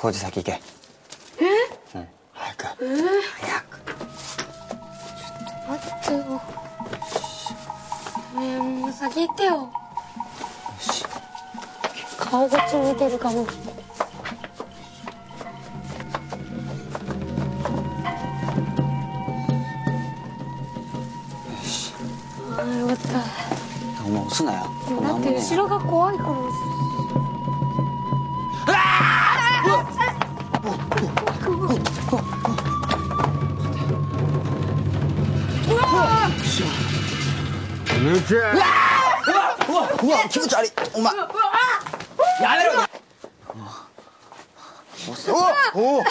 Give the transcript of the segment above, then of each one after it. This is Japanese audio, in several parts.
工事先行け。え？うん。早く。え？ー、早く。待ってよねえもう先行ってよ。よし。顔がち向いてるかも。ああよかった。お前押すなよ。だって後ろが怖いから抜けうわうわ気持ち悪いお前やめろ押せおおお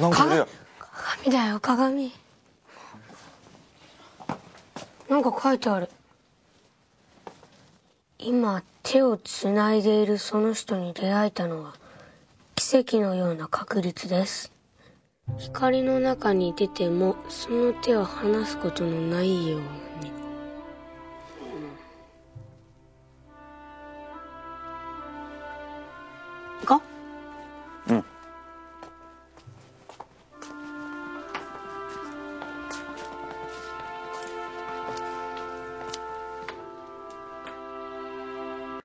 なんかいるよ鏡だよ鏡。なんか書いてある。今手をつないでいるその人に出会えたのは奇跡のような確率です。光の中に出てもその手を離すことのないように、行こう